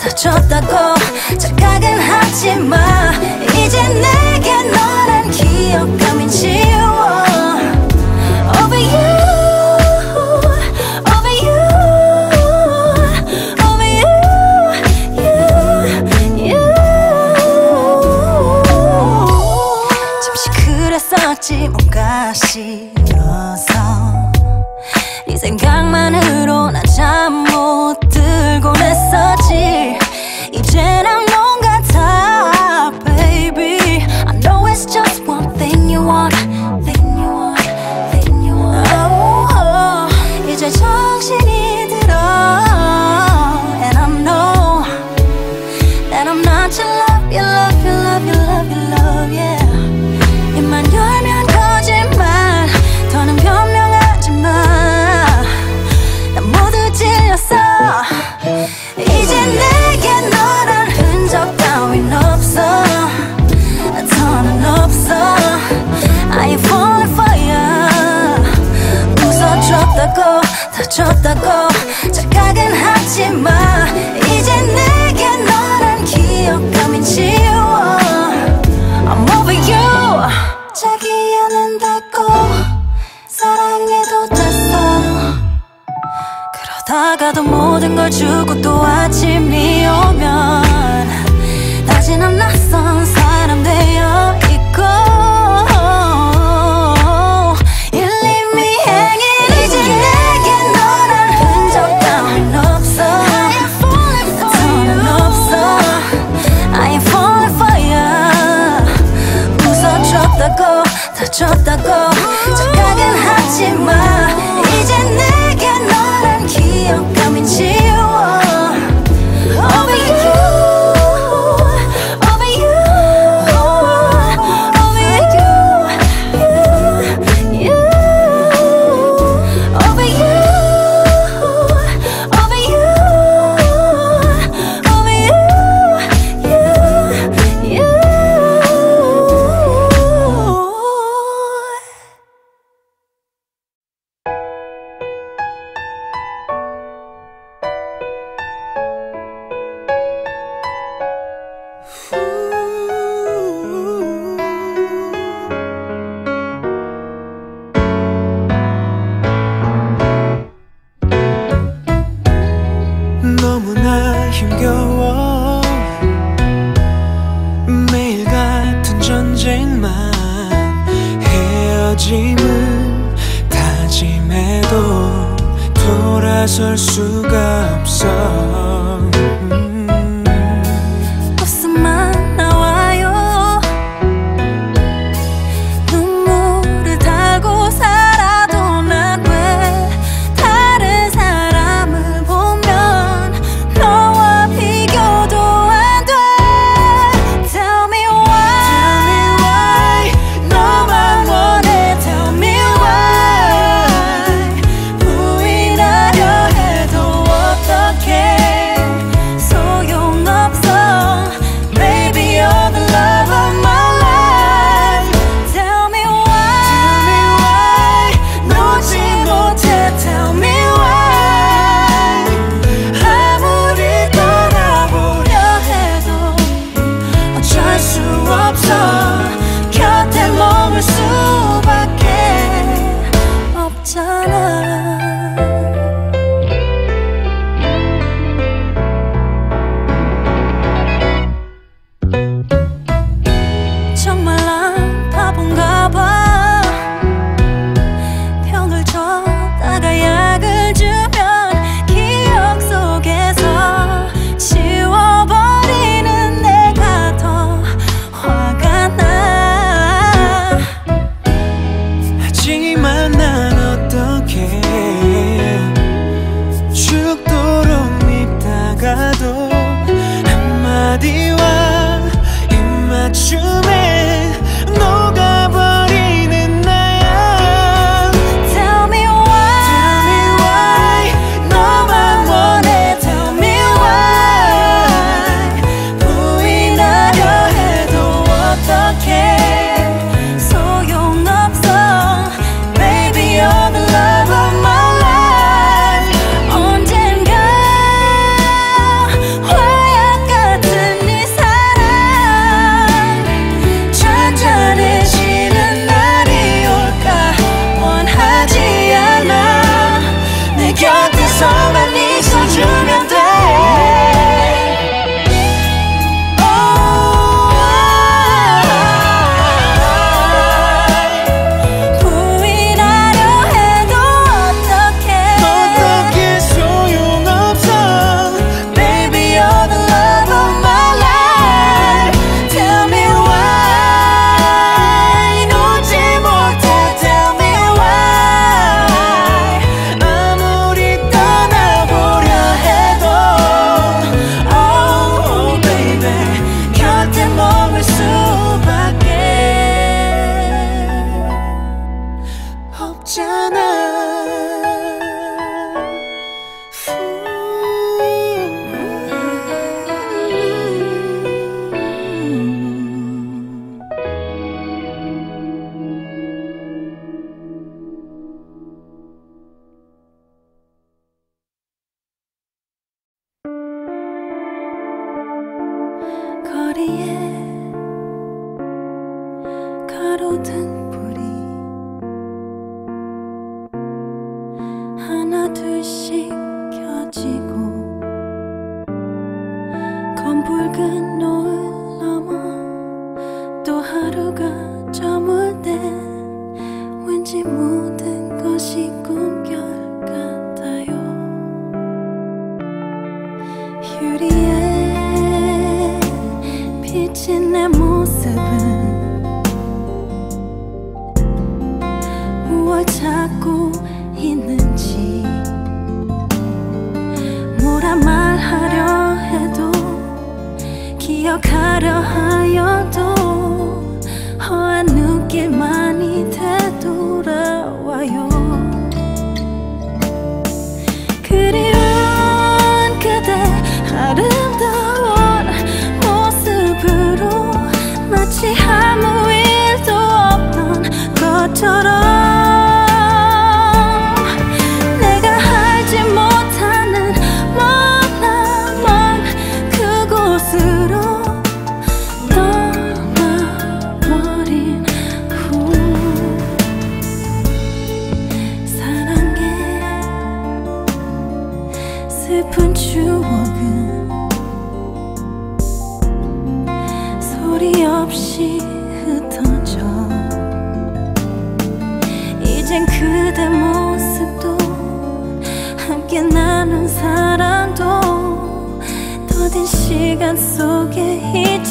더 줬다고 착각은 하지마. 이제 내 착각은 하지마. 이제 내게 너란 기억감이 지워. I'm over you. 자기야 는다고 사랑해도 됐어. 그러다가도 모든 걸 주고 또 아침이 오면 다시 난 낯선 chop the.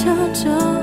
着着。